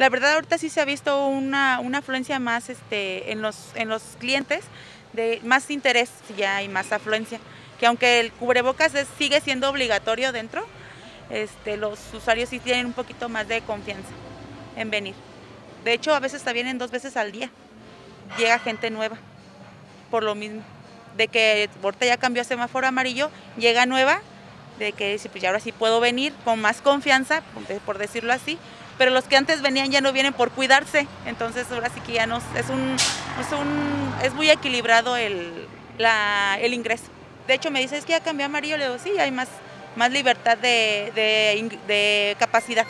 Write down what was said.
La verdad ahorita sí se ha visto una, afluencia más este, en, los, en los clientes, de más interés ya hay más afluencia, que aunque el cubrebocas sigue siendo obligatorio dentro, este, los usuarios sí tienen un poquito más de confianza en venir. De hecho, a veces hasta vienen dos veces al día. Llega gente nueva, por lo mismo. De que ahorita ya cambió a semáforo amarillo, llega nueva, de que pues ya ahora sí puedo venir con más confianza, por decirlo así, pero los que antes venían ya no vienen por cuidarse, entonces ahora sí que ya no, es un, es un, es muy equilibrado el, el ingreso. De hecho me dice, es que ya cambió amarillo, le digo, sí, hay más, más libertad de, de capacidad.